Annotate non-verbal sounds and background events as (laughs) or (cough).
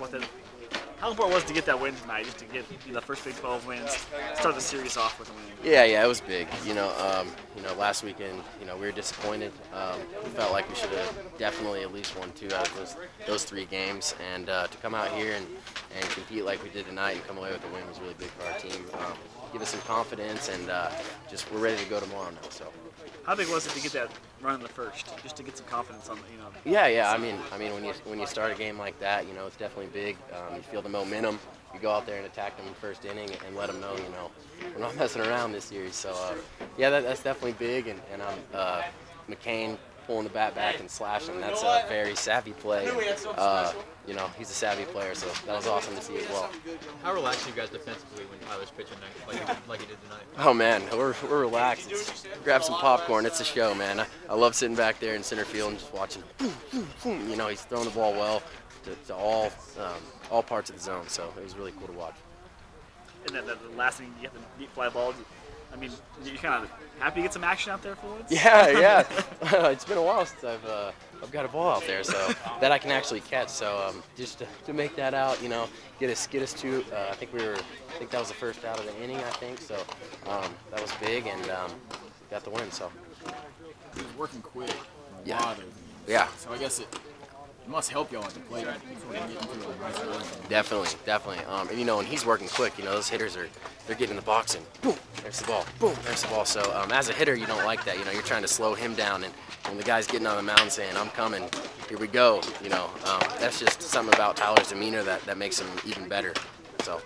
about that. How important was it to get that win tonight, just to get you know, the first Big 12 wins, start the series off with a win? Yeah, yeah, it was big. You know, um, you know, last weekend, you know, we were disappointed. Um, we felt like we should have definitely at least won two out of those, those three games, and uh, to come out here and, and compete like we did tonight and come away with a win was really big for our team. Um, give us some confidence, and uh, just we're ready to go tomorrow now. So. How big was it to get that run in the first, just to get some confidence on, you know? Yeah, yeah. I mean, I mean, when you when you start a game like that, you know, it's definitely big. Um, you feel the momentum. You go out there and attack them in the first inning and let them know, you know, we're not (laughs) messing around this series. So, uh, yeah, that, that's definitely big. And, and I'm uh, McCain pulling the bat back and slashing. That's a very savvy play. Uh, you know, he's a savvy player, so that was awesome to see as well. How relaxed are you guys defensively when Tyler's pitching like he, like he did tonight? Oh man, we're, we're relaxed. It's, grab some popcorn. It's a show, man. I, I love sitting back there in center field and just watching. You know, he's throwing the ball well to, to all um, all parts of the zone, so it was really cool to watch. And then the, the last thing, you have the deep fly ball. I mean, you kind of happy to get some action out there for once? Yeah, (laughs) yeah. (laughs) it's been a while since I've uh, I've got a ball out there, so (laughs) that I can actually catch. So um, just to, to, make that out, you know, get us get us to. Uh, I think we were. I think that was the first out of the inning. I think so. Um, that was big, and um, got the win. So. He was working quick. Yeah. Yeah. So I guess it it must help y'all at the plate. Definitely, definitely. Um, and you know, and he's working quick. You know, those hitters are they're getting in the box and boom, there's the ball. Boom, there's the ball. So um, as a hitter, you don't like that. You know, you're trying to slow him down, and when the guy's getting on the mound saying, "I'm coming," here we go. You know, um, that's just something about Tyler's demeanor that that makes him even better. So.